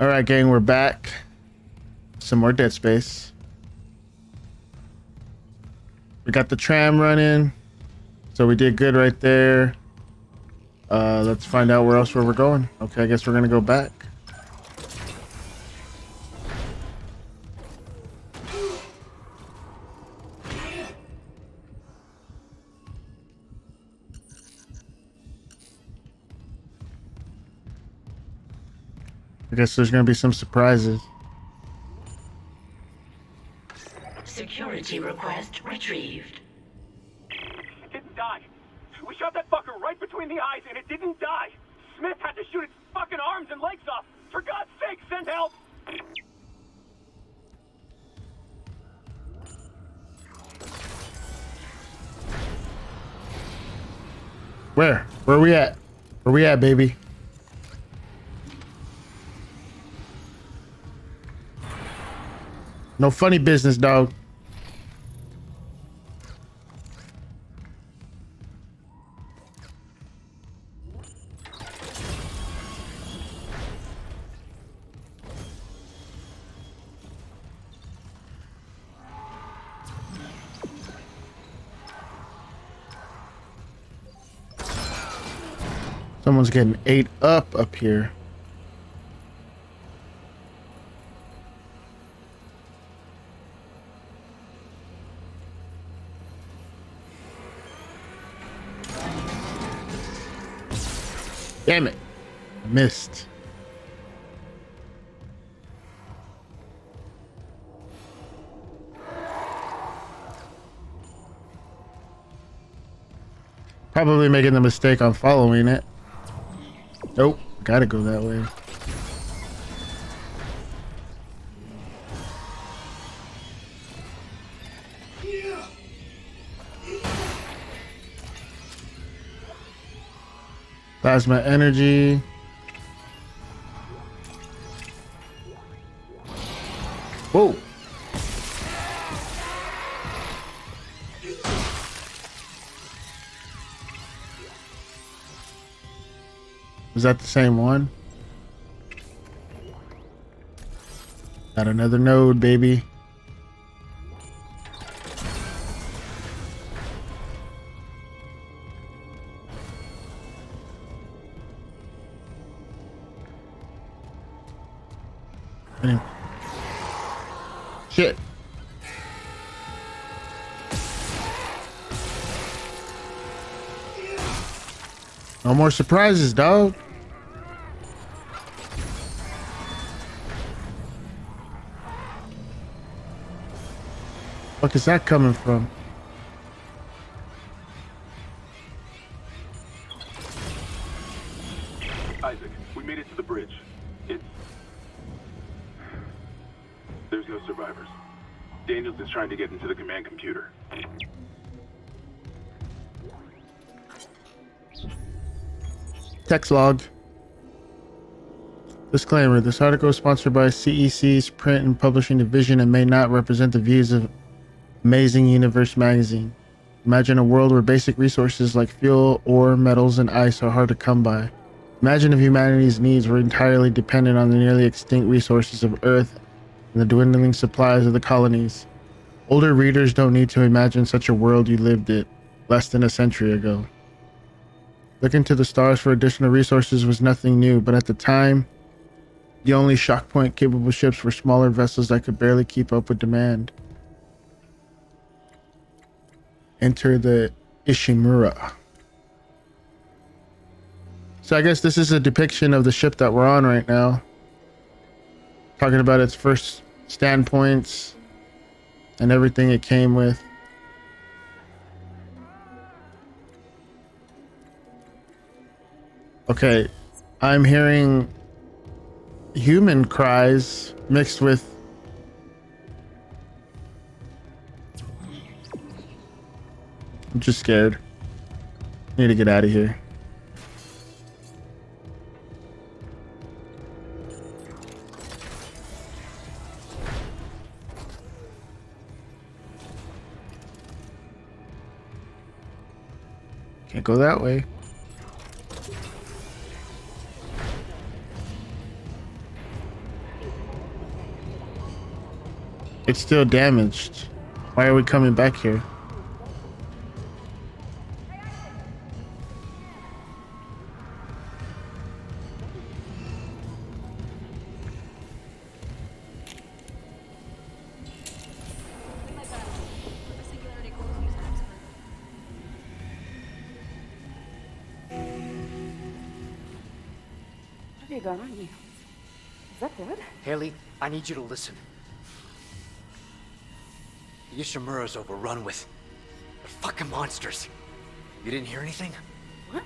All right, gang, we're back. Some more Dead Space. We got the tram running, so we did good right there. Uh, let's find out where else where we're going. Okay, I guess we're gonna go back. Guess there's gonna be some surprises. Security request retrieved. It didn't die. We shot that fucker right between the eyes and it didn't die. Smith had to shoot its fucking arms and legs off. For God's sake, send help! Where? Where are we at? Where are we at, baby? No funny business, dog. Someone's getting ate up up here. Damn it. I missed. Probably making the mistake on following it. Nope, gotta go that way. Plasma energy. Whoa. Is that the same one? Got another node, baby. More surprises, dog. Fuck is that coming from? Text log. Disclaimer This article is sponsored by CEC's print and publishing division and may not represent the views of Amazing Universe magazine. Imagine a world where basic resources like fuel, ore, metals, and ice are hard to come by. Imagine if humanity's needs were entirely dependent on the nearly extinct resources of Earth and the dwindling supplies of the colonies. Older readers don't need to imagine such a world you lived it less than a century ago. Looking to the stars for additional resources was nothing new, but at the time, the only shock point capable ships were smaller vessels that could barely keep up with demand. Enter the Ishimura. So I guess this is a depiction of the ship that we're on right now. Talking about its first standpoints and everything it came with. Okay, I'm hearing human cries mixed with I'm just scared. Need to get out of here. Can't go that way. It's still damaged. Why are we coming back here? What have you got on you? Is that blood? Haley, I need you to listen. The Ishimura's overrun with they're fucking monsters. You didn't hear anything? What?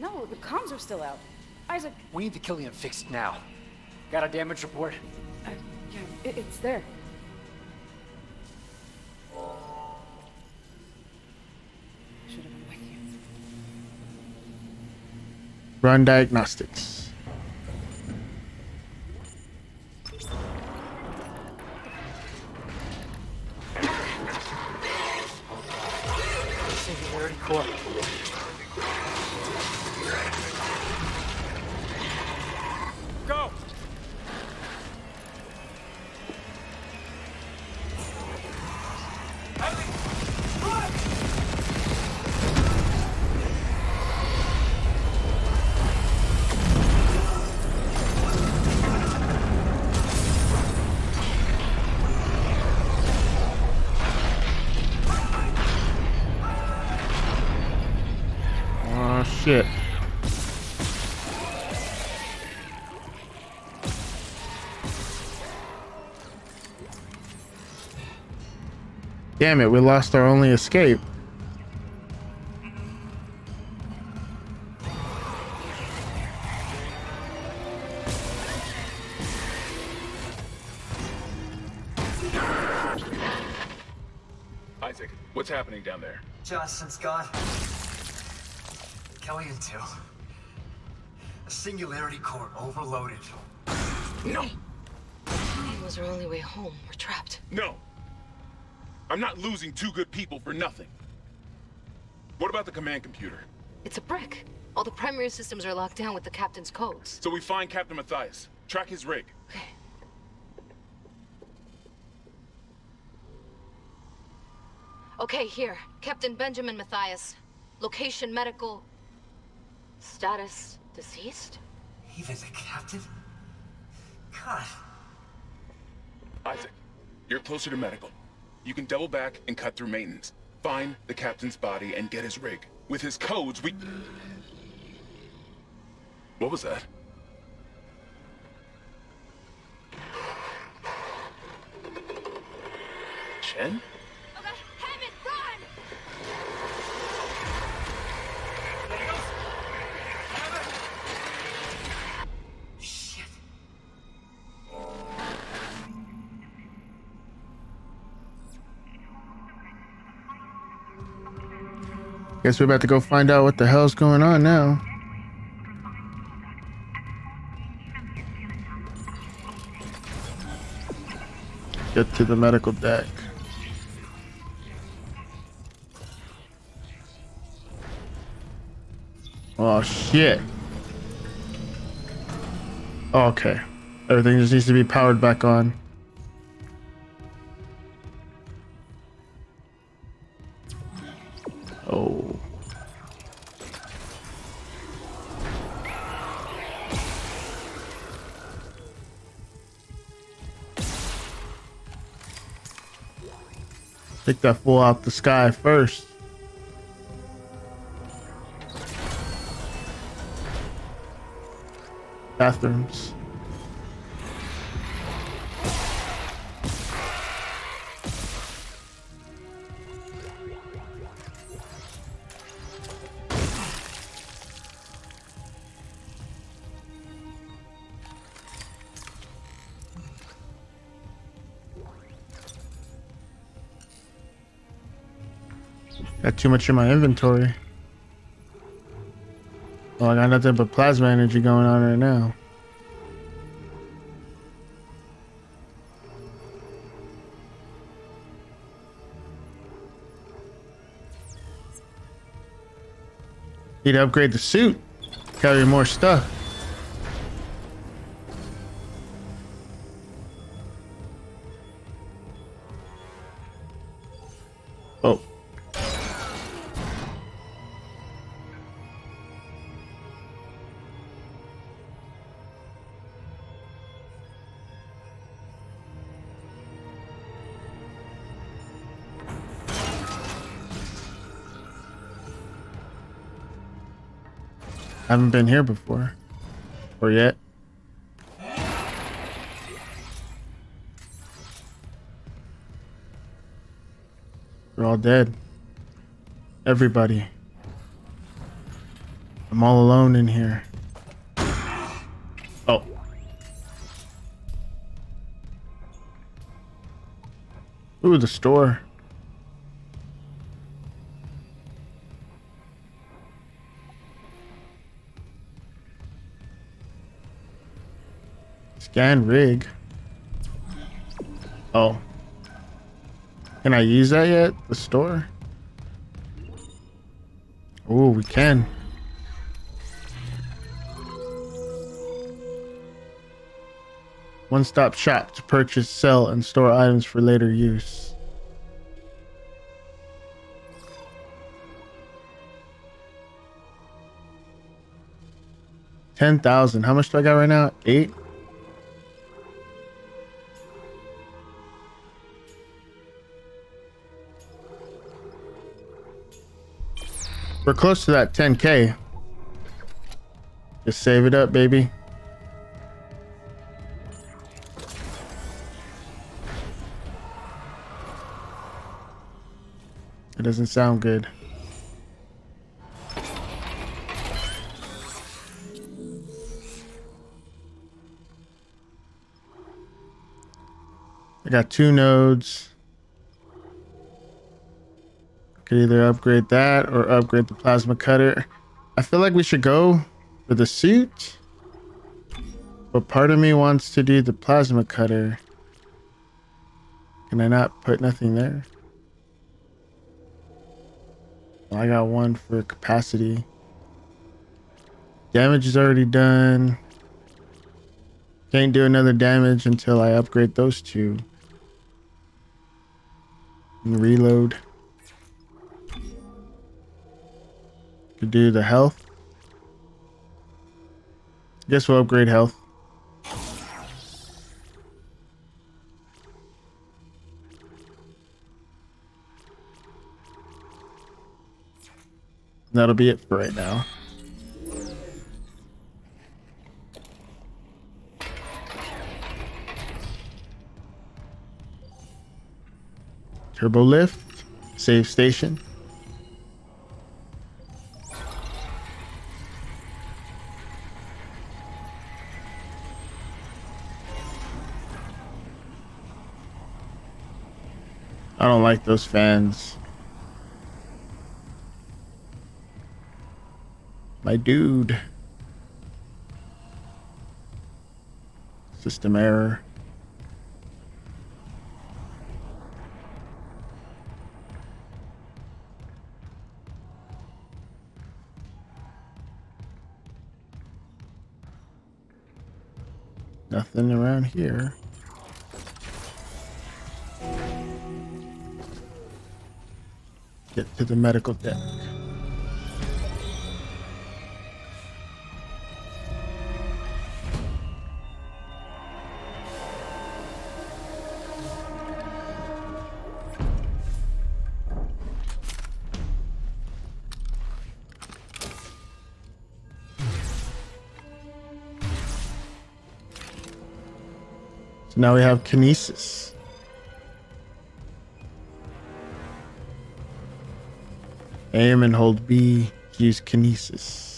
No, the comms are still out. Isaac, We need to the Kellion fixed now. Got a damage report? uh, yeah, it, it's there. Should have been with you. Run diagnostics. Singularity Damn it, we lost our only escape. Isaac, what's happening down there? Johnston's gone. Kellion too. A singularity core overloaded. No! It was our only way home. We're trapped. No! I'm not losing two good people for nothing. What about the command computer? It's a brick. All the primary systems are locked down with the captain's codes. So we find Captain Mathius, track his rig. Okay. Okay, here. Captain Benjamin Mathius. Location medical. Status deceased? Even the captain? God. Isaac, you're closer to medical. You can double back and cut through maintenance. Find the captain's body and get his rig. With his codes, we... What was that? Chen? Guess we're about to go find out what the hell's going on now. Get to the medical deck. Oh shit. Okay. Everything just needs to be powered back on. Take that fool out the sky first. Bathrooms. too much in my inventory. Oh, I got nothing but plasma energy going on right now. Need to upgrade the suit. Carry more stuff. Oh. Haven't been here before. Or yet. They're all dead. Everybody. I'm all alone in here. Oh. Ooh, the store. Scan rig. Oh. Can I use that yet? The store? Oh, we can. One-stop shop to purchase, sell, and store items for later use. Ten thousand. How much do I got right now? Eight. We're close to that 10k. Just save it up, baby. It doesn't sound good. I got two nodes. Could either upgrade that or upgrade the plasma cutter. I feel like we should go for the suit. But part of me wants to do the plasma cutter. Can I not put nothing there? I got one for capacity. Damage is already done. Can't do another damage until I upgrade those two. And reload. Could do the health. Guess we'll upgrade health. That'll be it for right now. Turbo lift, save station. I don't like those fans. My dude. System error. Nothing around here. Get to the medical deck. So now we have kinesis. Aim and hold B, use kinesis.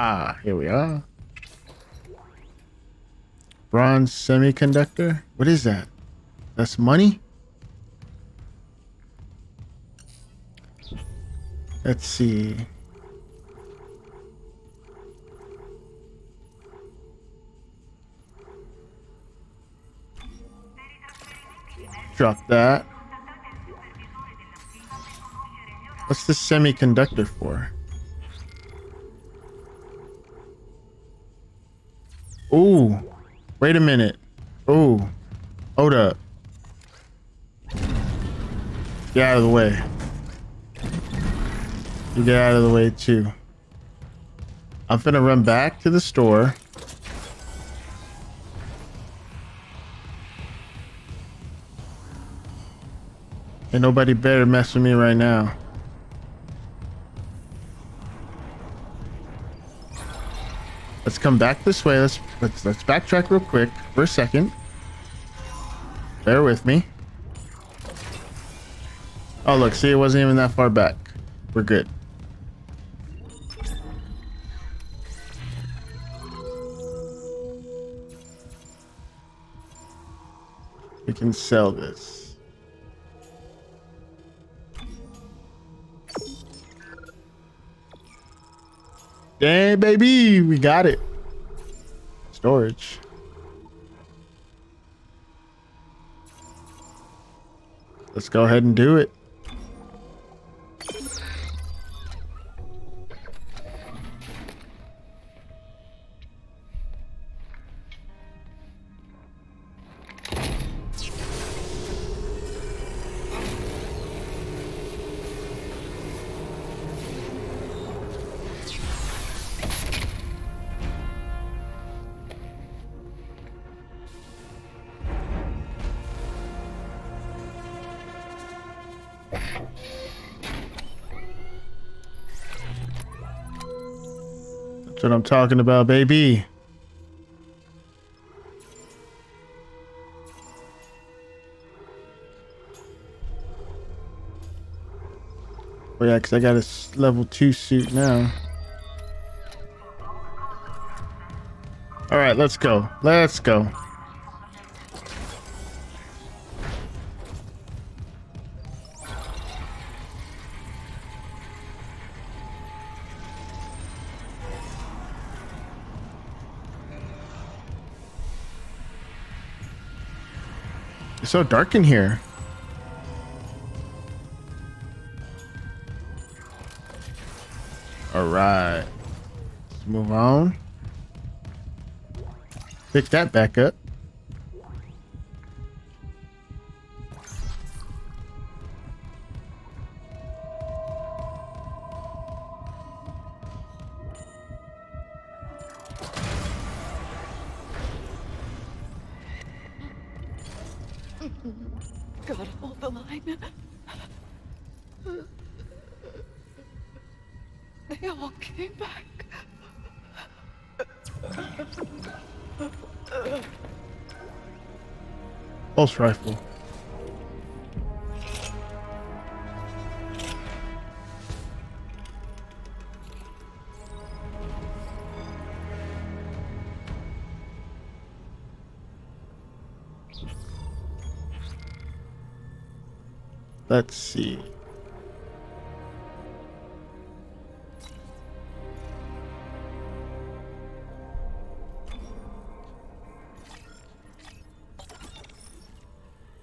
Ah, here we are. Bronze semiconductor? What is that? That's money? Let's see. Drop that. What's the semiconductor for? Ooh. Wait a minute. Ooh. Hold up. Get out of the way. You get out of the way too. I'm finna run back to the store. Ain't nobody better mess with me right now. Let's come back this way. Let's let's let's backtrack real quick for a second. Bear with me. Oh look, see it wasn't even that far back. We're good. We can sell this. Dang, baby, we got it. Storage. Let's go ahead and do it. What I'm talking about, baby. Oh yeah, because I got a level 2 suit now. Alright, let's go. Let's go. It's so dark in here. All right. Let's move on. Pick that back up. Rifle.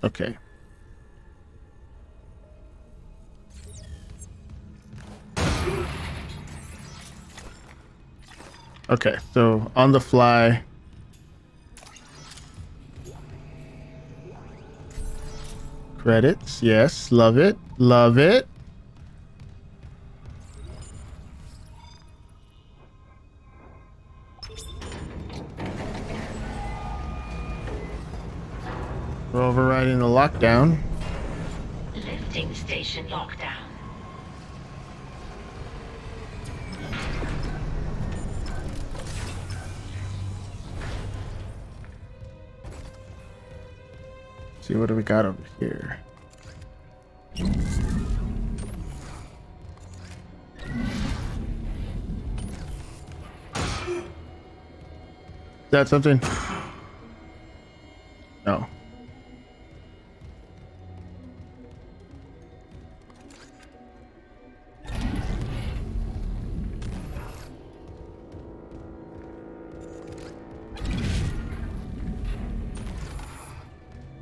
Okay. Okay, so on the fly. Credits, yes, love it, love it. Overriding the lockdown. Lifting station lockdown. see what do we got over here. Is that something?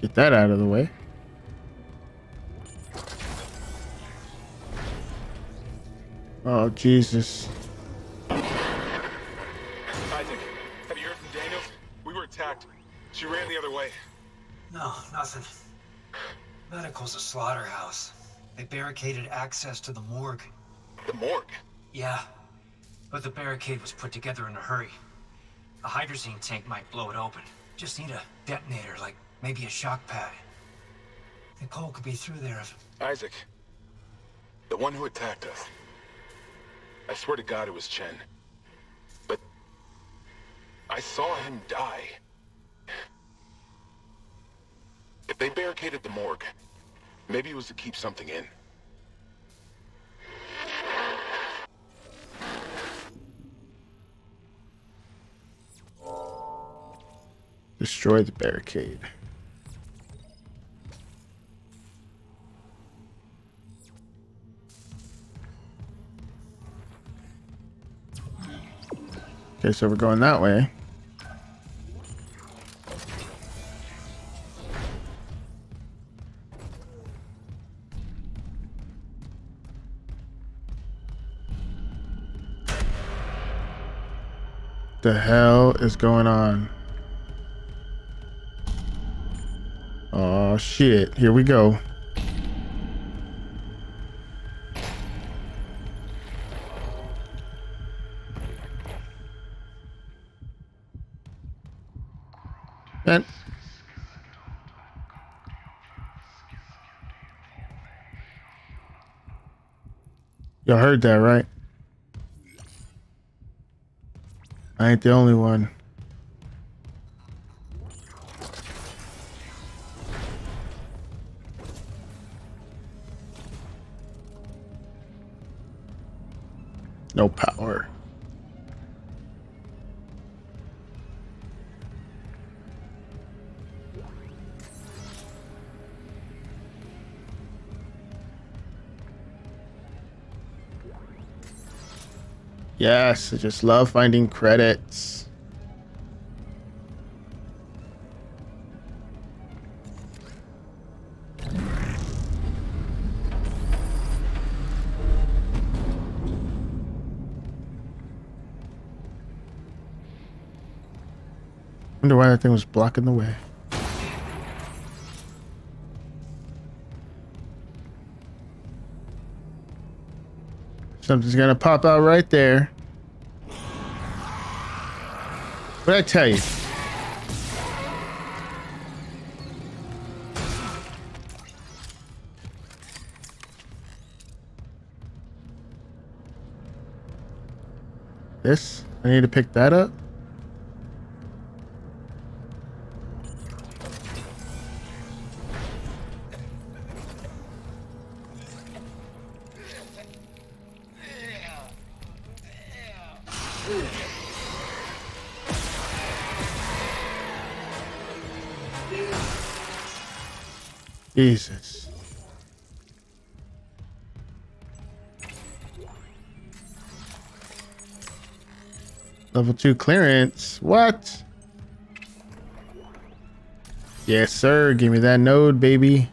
Get that out of the way. Oh, Jesus. Isaac, have you heard from Daniels? We were attacked. She ran the other way. No, nothing. Medical's a slaughterhouse. They barricaded access to the morgue. The morgue. Yeah, but the barricade was put together in a hurry. A hydrazine tank might blow it open. Just need a detonator, like maybe a shock pad. Nicole could be through there if... Isaac. The one who attacked us. I swear to God it was Chen. But... I saw him die. If they barricaded the morgue, maybe it was to keep something in. Destroy the barricade. Okay, so we're going that way. The hell is going on? Oh shit, here we go. Y'all heard that, right? I ain't the only one. Yes, I just love finding credits. Wonder why that thing was blocking the way. Something's gonna pop out right there. What I tell you? This? I need to pick that up? Jesus. Level 2 clearance. What? Yes, sir. Give me that node, baby.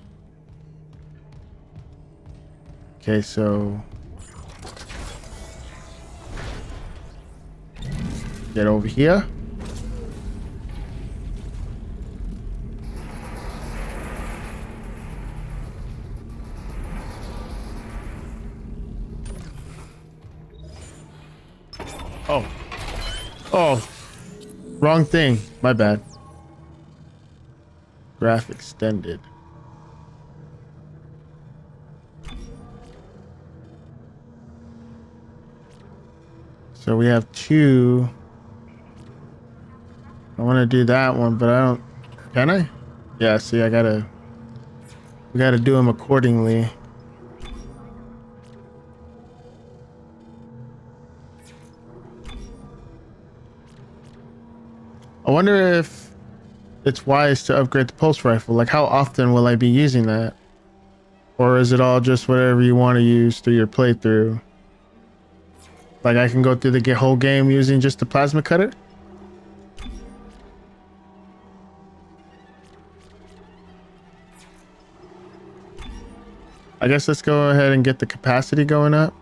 Okay, so... Get over here. Oh. Oh. Wrong thing. My bad. Graph extended. So we have two. I want to do that one, but I don't. Can I? Yeah, see, I gotta. We gotta do them accordingly. I wonder if it's wise to upgrade the pulse rifle. Like, how often will I be using that? Or is it all just whatever you want to use through your playthrough? Like, I can go through the whole game using just the plasma cutter? I guess let's go ahead and get the capacity going up.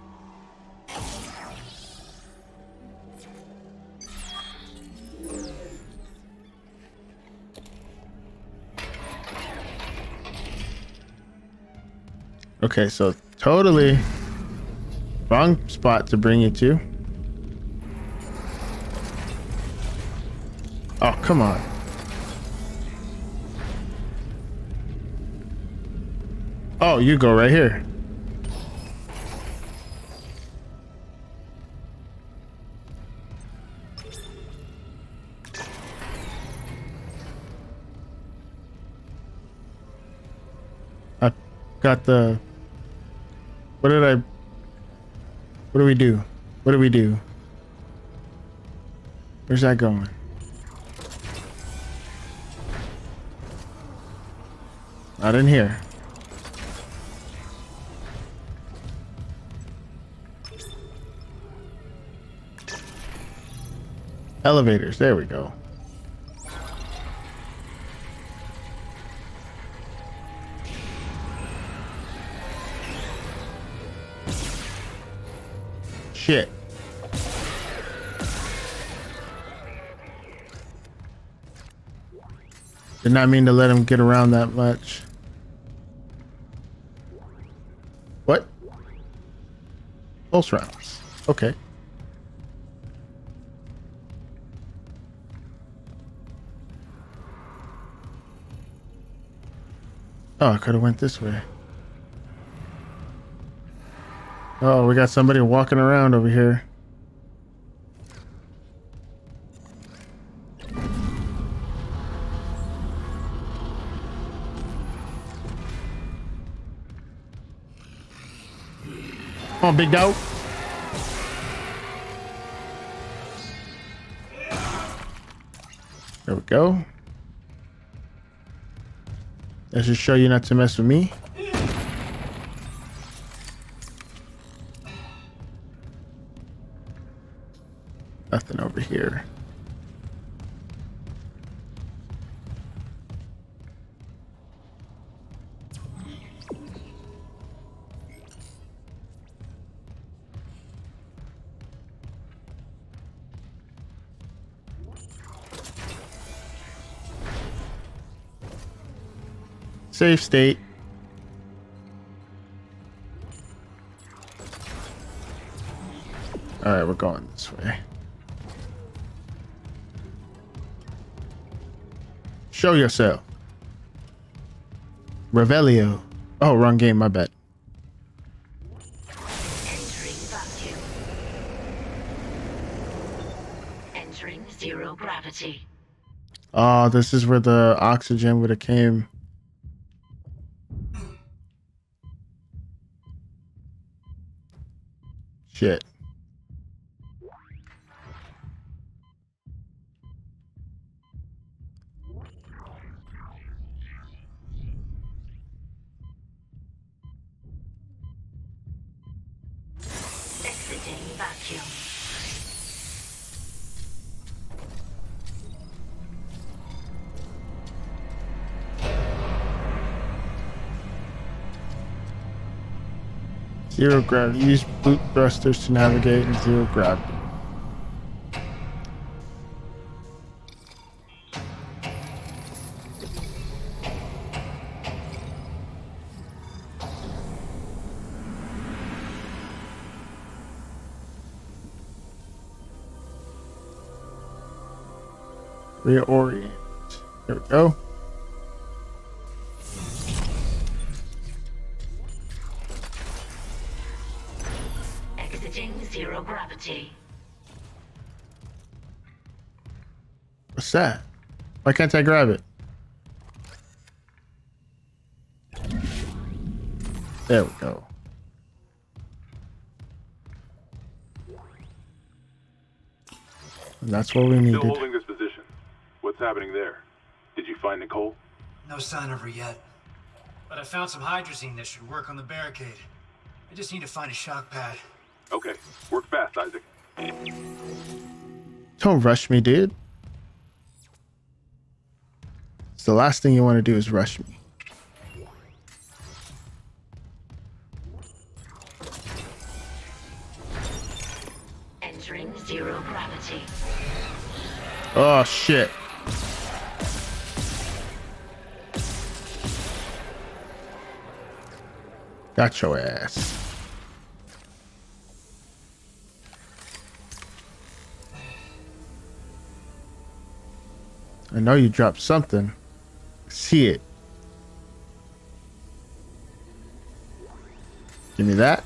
Okay, so totally wrong spot to bring you to. Oh, come on. Oh, you go right here. I got the. What did I? What do we do? What do we do? Where's that going? Not in here. Elevators. There we go. Shit. Did not mean to let him get around that much. What? Pulse rounds. Okay. Oh, I could have went this way. Oh, we got somebody walking around over here. Come on, big dog. There we go. That should show you not to mess with me. Safe state. All right, we're going this way. Show yourself. Revelio. Oh, wrong game. My bad. Entering vacuum. Entering zero gravity. Oh, this is where the oxygen would have came. Shit. Zero gravity. Use boot thrusters to navigate in zero gravity. Reorient. There we go. What's that? Why can't I grab it? There we go. And that's what we needed. Still needed. holding this position. What's happening there? Did you find Nicole? No sign of her yet. But I found some hydrazine that should work on the barricade. I just need to find a shock pad. Okay, work fast, Isaac. Don't rush me, dude. It's the last thing you want to do is rush me. Entering zero gravity. Oh shit. Got your ass. I know you dropped something. See it. Give me that.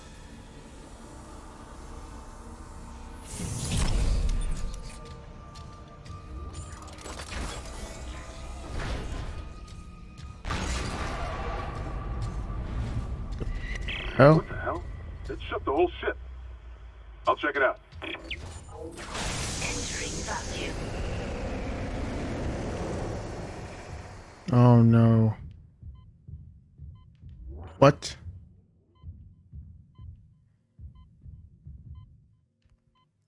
Hell, What the hell? It shut the whole ship. I'll check it out. Entering vacuum. oh no. What?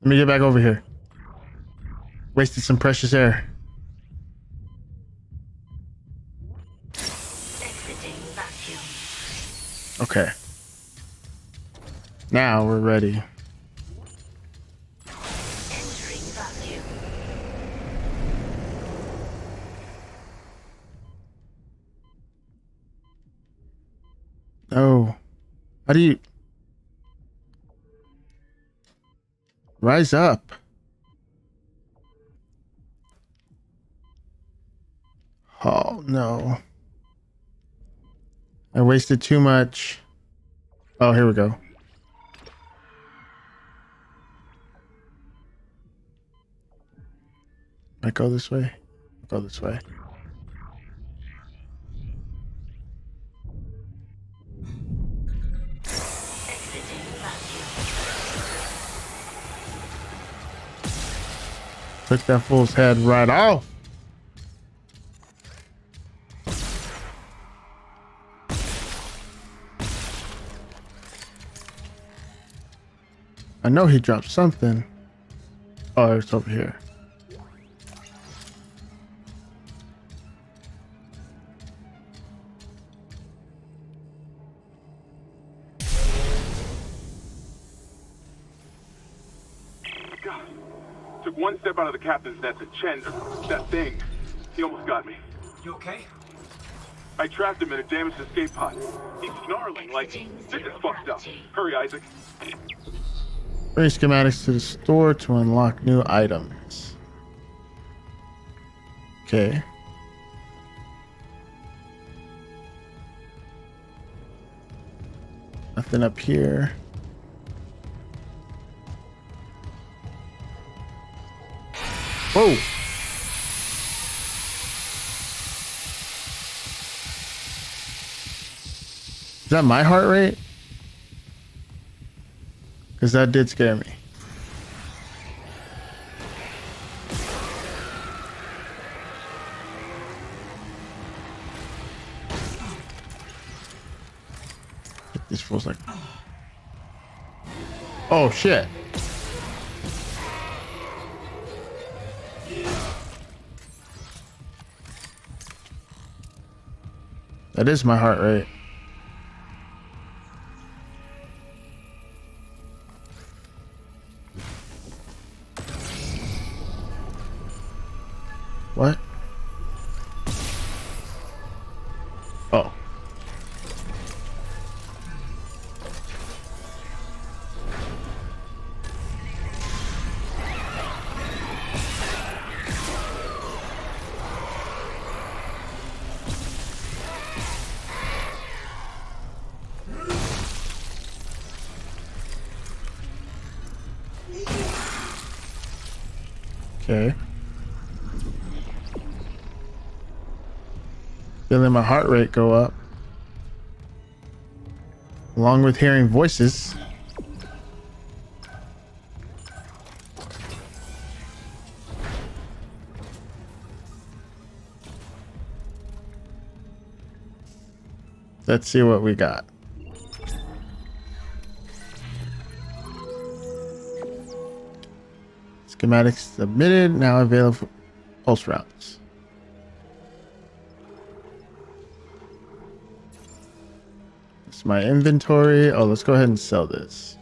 Let me get back over here. Wasted some precious air. Okay. Now we're ready. Oh. How do you rise up? Oh no. I wasted too much. Oh, here we go. I go this way. I Go this way. Took that fool's head right off. I know he dropped something. Oh, it's over here. Captain's nest and Chen, that thing, he almost got me. You okay? I trapped him in a damaged escape pod. He's snarling like, this is fucked up. Hurry, Isaac. Bring schematics to the store to unlock new items. Okay. Nothing up here. Whoa! Is that my heart rate? Because that did scare me. This feels like. Oh shit. That is my heart rate. My heart rate go up. Along with hearing voices. Let's see what we got. Schematics submitted, now available pulse rifle. My inventory. Oh, let's go ahead and sell this.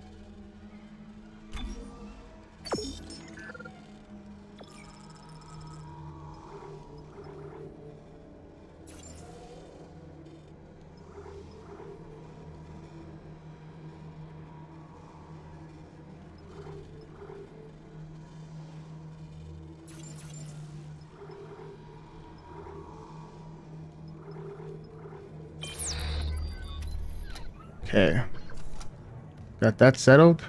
Got that settled.